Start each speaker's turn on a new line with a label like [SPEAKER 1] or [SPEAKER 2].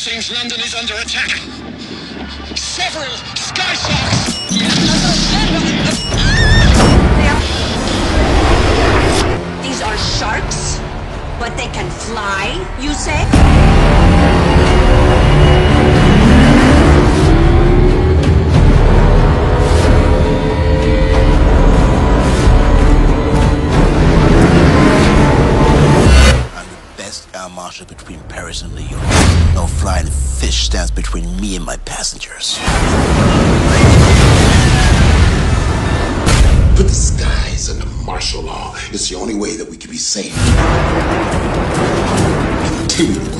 [SPEAKER 1] Seems London is under attack. Several sky sharks!
[SPEAKER 2] These are sharks, but they can fly, you say?
[SPEAKER 3] I'm the best air marshal between Paris and New York. No flying fish stands between me and my passengers.
[SPEAKER 4] Put the skies under martial law. It's the only way that we can be safe. Until